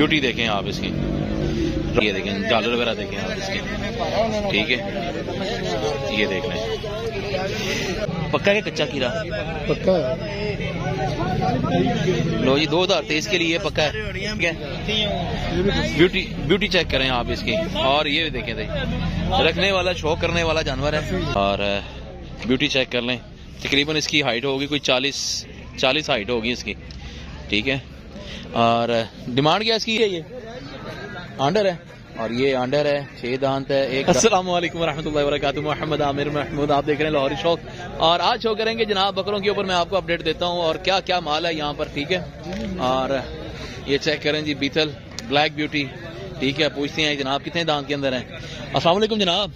Beauty देखें आप इसकी। ये देखें डॉलर वगैरह देखें आप इसके। ठीक है? ये देख लें। पक्का है कच्चा खीरा पक्का। लो जी दो हज़ार तेईस के लिए पक्का है। ठीक है? ब्यूटी ब्यूटी चेक करें आप इसकी। और ये भी देखें भाई। रखने वाला शौक करने वाला जानवर है। और ब्यूटी चेक कर लें। तकरीबन इसकी हाइट होगी कोई चालीस चालीस हाइट होगी इसकी। ठीक है? और डिमांड क्या इसकी? है ये। आंडर है? और ये आंडर है, छह दांत है, एक असलम वरहमल वरक मोहम्मद आमिर महमूद, आप देख रहे हैं लाहौरी शौक। और आज शो करेंगे जनाब बकरों के ऊपर, मैं आपको अपडेट देता हूँ, और क्या क्या माल है यहाँ पर, ठीक है? और ये चेक करें जी, बीतल ब्लैक ब्यूटी ठीक है पूछते हैं जनाब कितने दांत के अंदर है? असला जनाब।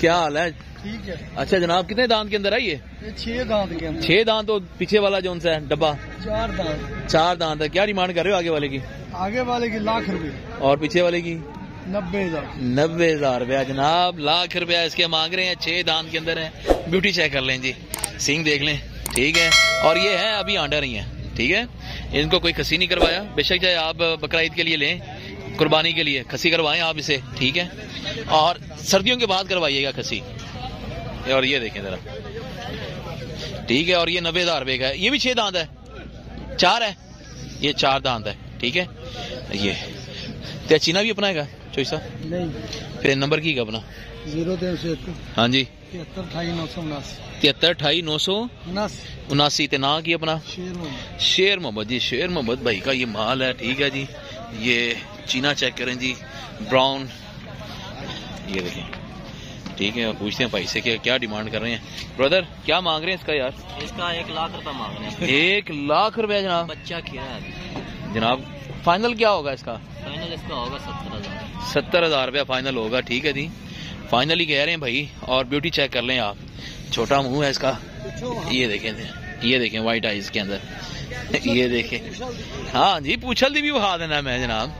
क्या हाल है? ठीक है। अच्छा जनाब कितने दांत के अंदर है ये? छह दांत के अंदर। छह दांत तो पीछे वाला जो सा है डब्बा? चार दांत। चार दांत है। क्या डिमांड कर रहे हो आगे वाले की? आगे वाले की लाख रुपए। और पीछे वाले की? नब्बे हज़ार। नब्बे हज़ार रुपया। जनाब लाख रुपया इसके मांग रहे हैं छह दांत के अंदर है। ब्यूटी चेक कर लें जी। सिंग देख लें। ठीक है। और ये है अभी आंडा रही है। ठीक है। इनको कोई खसी नहीं करवाया। बेशक चाहे आप बकरा ईद के लिए लें। कुर्बानी के लिए। खसी करवाएँ आप इसे ठीक है? और सर्दियों के बाद करवाइएगा खसी। और ये देखें जरा। ठीक है और ये नब्बे हज़ार रुपये का है। ये भी छह दांत है। चार है। ये चार दांत है ठीक है? ये। ते चीना भी अपनाएगा चोईसा? नहीं। फिर नंबर की अपना? ज़ीरो तीन सौ एक। हाँ जी। तिहत्तर अठाई नौ सौ उनासी। तिहत्तर अठाई नौ सौ उनासी। ते ना की अपना? शेर मोहम्मद जी शेर मोहम्मद भाई का ये माल है ठीक है जी। ये चीना चेक करें जी ब्राउन ये देखें। ठीक है पूछते हैं भाई से क्या क्या डिमांड कर रहे हैं? ब्रदर क्या मांग रहे हैं इसका यार? इसका एक लाख रुपए मांग रहे हैं। एक लाख रुपया जनाब? बच्चा खीरा जनाब फाइनल क्या होगा इसका? फाइनल इसका होगा सत्तर हज़ार। सत्तर हज़ार रुपया फाइनल होगा ठीक है जी। फाइनली कह रहे हैं भाई और ब्यूटी चेक कर लें आप। छोटा मुँह है इसका। ये देखें ये देखें व्हाइट आइज़ के अंदर। ये देखें। हाँ जी पूछल दी भी बहा देना मैं जनाब।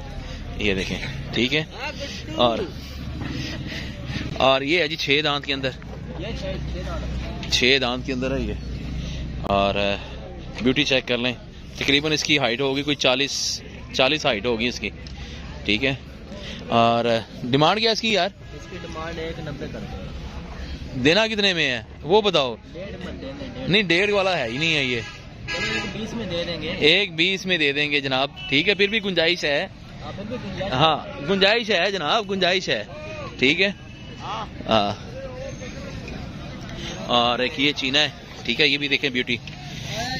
ये देखें ठीक है? और और ये है जी छह दांत के अंदर। छह दांत के अंदर है ये। और ब्यूटी चेक कर लें। तकरीबन इसकी हाइट होगी कोई चालीस चालीस हाइट होगी इसकी ठीक है? और डिमांड क्या इसकी यार? इसकी डिमांड एक नब्बे कर दो। देना कितने में है? वो बताओ। नहीं डेढ़ वाला है ही नहीं है ये। एक बीस में दे देंगे। एक बीस में दे देंगे जनाब ठीक है? फिर भी गुंजाइश है। हाँ गुंजाइश है जनाब गुंजाइश है। ठीक है? हाँ। और एक ये चीना है। ठीक है ये भी देखें ब्यूटी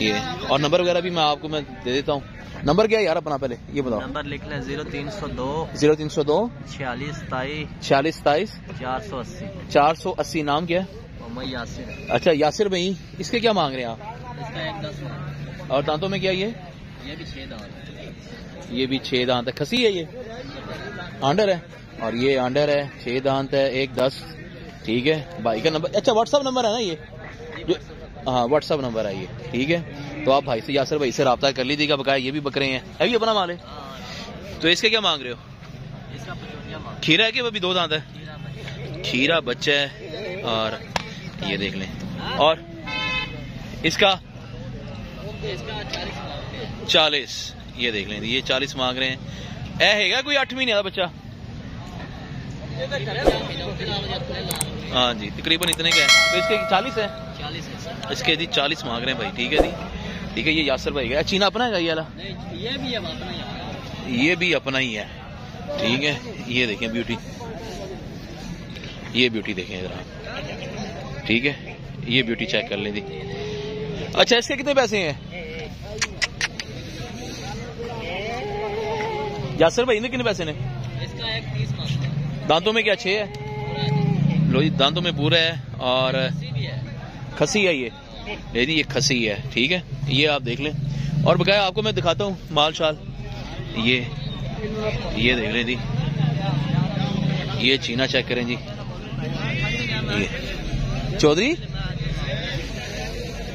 ये। और नंबर वगैरह भी मैं आपको मैं दे देता हूँ। नंबर क्या है यार अपना पहले? ये बताओ। नंबर लिख लें ज़ीरो तीन सौ दो ज़ीरो तीन सौ दो छियालीस सताईस छियालीस सताईस चार सौ अस्सी। चार सौ अस्सी नाम क्या है? यासिर। अच्छा यासिर भाई इसके क्या मांग रहे हैं आप? इसका एक दस और दांतों में क्या ये? ये भी छह दांत है। ये भी छह दांत है। खसी है ये? आंडर है? और ये आंडर है छह दांत है एक दस। ठीक है भाई का नंबर अच्छा व्हाट्सअप नंबर है ना ये? जो हाँ व्हाट्सअप नंबर है ये। ठीक है तो आप भाई से यासर भाई से रब्ता कर लीजिएगा बकाया ये भी बकरे हैं। है भी अपना माल? है। हाँ तो इसके क्या मांग रहे हो? खीरा है कि अभी दो दांत है? खीरा बच्चा है। और ये देख लें। और इसका? इसका चालीस। हैं ये देख लें, ये चालीस मांग रहे हैं। ऐ हैगा कोई अठ महीने का बच्चा? हाँ जी, तकरीबन इतने का है। तो इसके चालीस है? है इसके जी चालीस मांग रहे हैं भाई, ठीक है जी। ठीक है, ये यासर भाई का चीना अपना है ये वाला? ये भी अपना यहाँ ये भी अपना ही है। ठीक है, ये देखें ब्यूटी ये ब्यूटी देखें जरा। ठीक है, ये ब्यूटी चेक कर लें जी। अच्छा इसके कितने पैसे हैं? यासर भाई ने कितने पैसे ने इसका एक तीस मांगते हैं दांतों में क्या छह है लो जी दांतों में पूरा है और अस्सी भी है खसी है ये ले जी ये खसी है ठीक है ये आप देख लें और बकाया आपको मैं दिखाता हूँ माल शाल ये ये देख लें जी ये चीना चेक करें जी ये चौधरी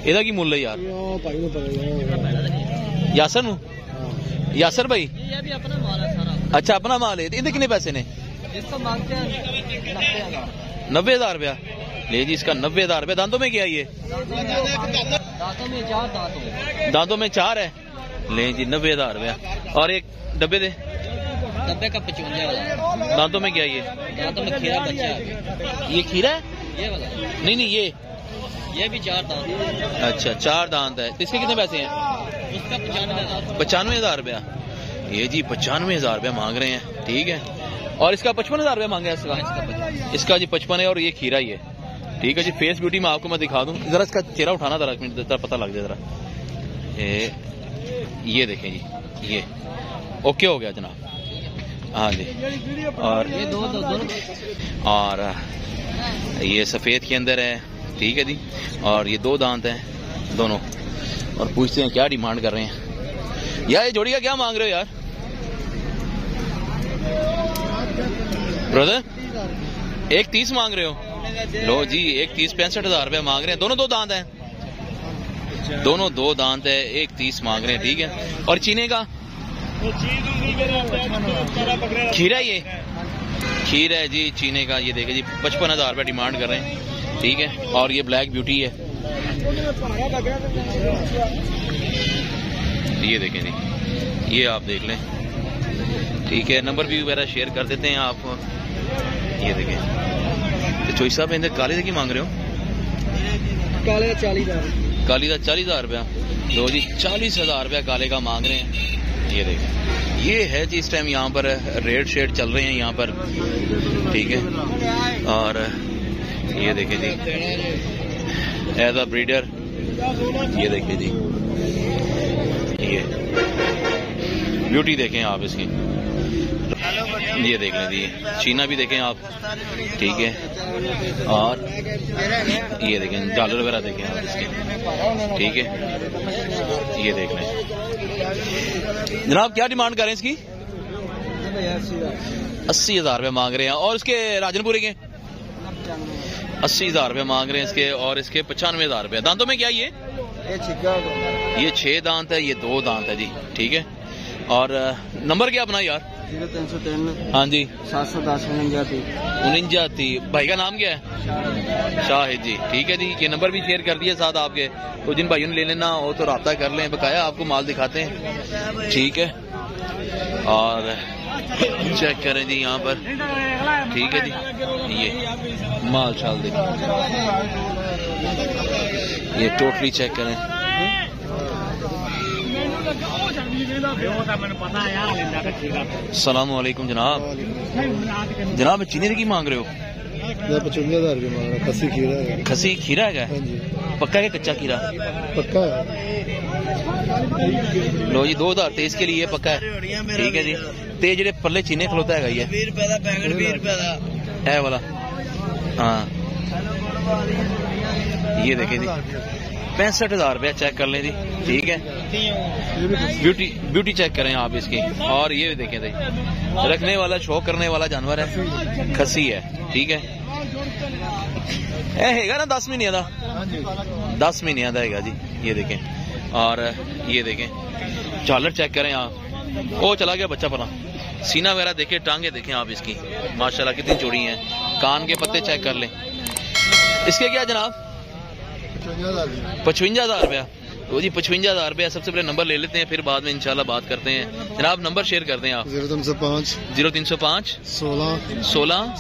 ਇਹਦਾ ਕੀ ਮੁੱਲ ਹੈ ਯਾਰ भाई ने पड़ेगा ਯਾਸਰ ਨੂੰ यासर भाई? ये भी अपना माल है सारा। अच्छा अपना माल है। इनके कितने पैसे ने? नब्बे हज़ार। रुपया? ले जी इसका नब्बे हज़ार रुपया। दांतों में क्या ये? दांतों में चार दांतों दांतों में चार है? ले जी नब्बे हज़ार रुपया। और एक डब्बे दे। डब्बे का पचवंजा वाला। दांतों में क्या ये? दांतों में खीरा बच्चा ये खीरा है? ये वाला। नहीं नहीं ये। ये भी चार दांत। अच्छा चार दांत है। तो इसके कितने पैसे हैं? पचानवे हज़ार रुपया। ये जी पचानवे हज़ार रुपया मांग रहे हैं ठीक है? और इसका पचपन हज़ार रुपया मांगे इसका इसका? इसका जी पचपन है और ये खीरा ही है। ठीक है जी फेस ब्यूटी में आपको मैं दिखा दूँ। जरा इसका चेहरा उठाना जरा एक मिनट जरा पता लग जाए जरा। ये ये देखें जी ये। ओके हो गया जनाब। हाँ जी। और ये दो दो दोनों और ये सफ़ेद के अंदर है ठीक है जी। और ये दो दांत हैं दोनों। और पूछते हैं, क्या डिमांड कर रहे हैं? यार, ये जोड़ी का क्या मांग रहे हो यार? ब्रदर एक तीस मांग रहे हो? लो जी, एक तीस पैंसठ हज़ार रुपया मांग रहे हैं। दोनों दो दांत हैं। दोनों दो दांत है, एक तीस मांग रहे हैं, ठीक है। और चीने का? खीरा ये? खीर है जी, चीने का। ये देखे जी, पचपन हज़ार रुपया डिमांड कर रहे हैं, ठीक है। और ये ब्लैक ब्यूटी है। ये देखें जी। ये आप देख लें। ठीक है नंबर भी वगैरह शेयर कर देते हैं आप। ये देखें। तो चोई साहब इधर काले की मांग रहे हो? काले का चालीस हज़ार। काली का चालीस हज़ार रुपया। लो जी चालीस हज़ार रुपया काले का मांग रहे हैं। ये देखें। ये है जी इस टाइम यहाँ पर रेड शेड चल रहे हैं यहाँ पर। ठीक है। और ये देखें जी। एज अ ब्रीडर ये देखिए जी। ये। ब्यूटी देखें आप इसकी। ये देख लें जी। चीना भी देखें आप। ठीक है। और ये देखें डॉलर वगैरह देखें आप इसके। ठीक है। ये देख लें। जनाब, क्या डिमांड कर रहे हैं इसकी? अस्सी हज़ार रुपये मांग रहे हैं। और इसके राजनपुरे के? अस्सी हज़ार रुपये मांग रहे हैं इसके और इसके पचानवे हज़ार रुपये। दांतों में क्या ये? ये छह दांत है। ये दो दांत है जी ठीक है? और नंबर क्या अपना यार? तीन सौ तीन। हाँ जी। सात सौ दस उनजा थी उनजा थी भाई का नाम क्या है? शाहिद। जी ठीक है जी। ये नंबर भी शेयर कर दिया साथ आपके। तो जिन भाइयों ने ले लेना हो तो रब्ता कर लें बकाया आपको माल दिखाते हैं। ठीक है? और चेक करें जी यहाँ पर। ठीक है जी। ये माल शाल देखिए ये टोटली चेक करें। सलाम वालेकुम जनाब। जनाब चीनी की मांग रहे हो? पचवंजा हज़ार रुपये मांग रहा खसी खीरा है। खसी खीरा है? हाँ जी। पक्का है कच्चा खीरा? पक्का है। लो जी दो हज़ार तेईस के लिए पक्का है। ठीक है जी। ते जेडे पल्ले चीने खलोता है ये बीस रुपए का पैकेट बीस रुपए का है वाला हाँ ये देखे जी पैंसठ हजार रुपया चेक कर लें जी ठीक है ब्यूटी ब्यूटी चेक करें आप इसकी और ये भी देखें जी रखने वाला शौक करने वाला जानवर है खसी है ठीक है ਇਹ ਹੈਗਾ ਨਾ 10 ਮਹੀਨਿਆਂ ਦਾ 10 ਮਹੀਨਿਆਂ ਦਾ ਹੈਗਾ ਜੀ ये देखें और ये देखें झालर चेक करें आप वो चला गया बच्चा पला सीना वगैरह देखें टांगे देखें आप इसकी। माशाल्लाह कितनी चौड़ी हैं। कान के पत्ते चेक कर लें। इसके क्या जनाब? पचवंजा हज़ार रुपये। तो जी पचवंजा हज़ार रुपया। सबसे पहले नंबर ले लेते हैं फिर बाद में इंशाल्लाह बात करते हैं। जनाब नंबर शेयर करते हैं आप। ज़ीरो तीन सौ पाँच। ज़ीरो तीन सौ पाँच। सोलह। सोलह।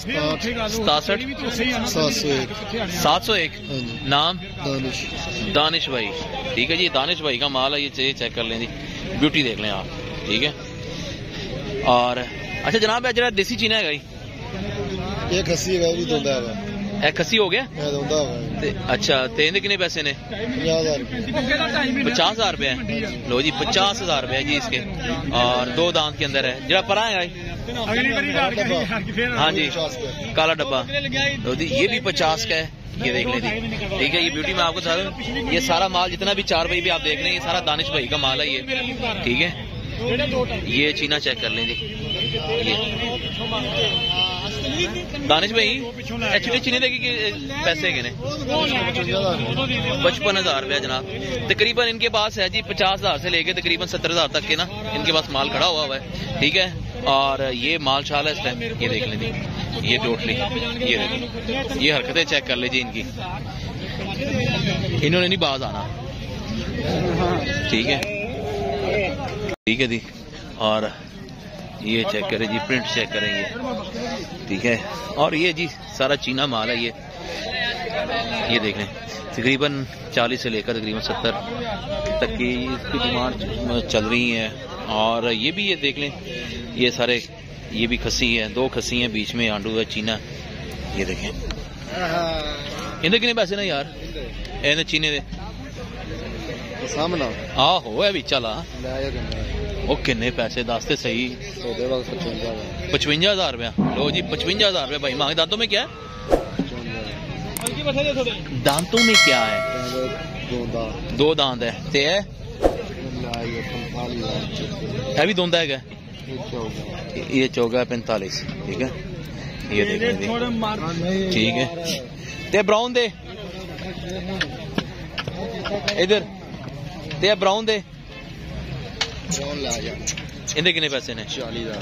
सतासठ। सात सौ एक। सात सौ एक। हाँ नाम? दानिश। दानिश भाई। ठीक है जी दानिश भाई का माल है ये चाहिए चेक कर लें जी। ब्यूटी देख लें आप। ठीक है? और अच्छा जनाब जरा देसी चीना है ये खसी है भी दोंदा है ਇਹ ਖੱਸੀ ਹੋ ਗਿਆ मैं दोंदा है ਤੇ ਅੱਛਾ ਤੇ ਇਹਦੇ ਕਿੰਨੇ ਪੈਸੇ ਨੇ पंजाह हजार रुपये पचास हजार रुपए है लो जी पचास हजार रुपए जी इसके और दो दांत के अंदर है जरा परा है हाँ जी पचास का काला डब्बा लो जी ये भी पचास का है ये देख लें जी ठीक है ये ब्यूटी में आपको बता दूं ये सारा माल जितना भी चार भाई भी आप देख रहे हैं ये सारा दानिश भाई का माल है ये ठीक है ये चीना चेक कर लें जी दानिश भाई एक्चुअली चीनी देगी कि पैसे के पचपन हज़ार रुपया जनाब। तकरीबन इनके पास है जी पचास हज़ार से लेके तकरीबन सत्तर हज़ार तक के ना। इनके पास माल खड़ा हुआ हुआ है, ठीक है? और ये माल शाल है इस टाइम ये देख लें ये टोटली ये देखें ये हरकतें चेक कर लीजिए इनकी। इन्होंने नहीं बाज आना। ठीक है? ठीक है जी। और ये चेक करें जी प्रिंट चेक करें ये। ठीक है। और ये जी, सारा चीना माल है ये। ये देख लें, तकरीबन 40 से लेकर तकरीबन 70 तक की इसकी डिमांड चल रही है। और ये भी ये देख लें, ये सारे, ये भी खसी है, दो खस्सी हैं बीच में, आंडू है, चीना। ये देखें। इन्हें कितने पैसे ना यार? इन्हें चीने दे। ਸਾਹਮਣਾ आहो है भी चला ਲੈ ਜਾ ਦਿੰਦਾ ਉਹ ਕਿੰਨੇ ਪੈਸੇ ਦੱਸ ਤੇ ਸਹੀ ਸੌਦੇ ਵਕਤ 55 ਦਾ पचवंजा हजार रुपया लो जी पचवंजा हजार रुपया भाई मांगे दांतों में क्या है 55 दांतों में क्या है ਦੋ ਦਾ दो दांत है ते है ਲੈ ਜਾ 45 ਦਾ है भी दोंदा है ਇਹ ਚੌਗਾ ये चौगा है पैंतालीस ठीक है ये देख लें जी। ठीक है ते ब्राउन दे इधर ते ब्राउन दे ਕੌਣ ਲੈ ਜਾ इनके कितने पैसे ने 40 ਦਾ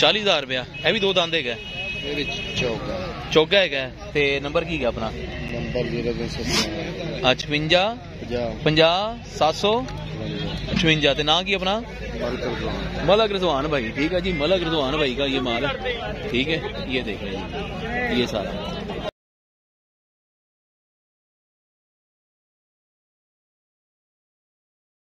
चाली हजार रुपया है भी दो दांत है ਇਹ ਵਿੱਚ ਚੌਗਾ चौगा है ते नंबर की है अपना ਨੰਬਰ 0 छवंजा 50 पंजाह सात सौ छवंजा ते ना की अपना ਬਰਕਰ ਦਾ मलक रिजवान भाई ठीक है जी मलक रिजवान भाई का ये माल है ठीक है ये देख रहे हैं जी ये सारा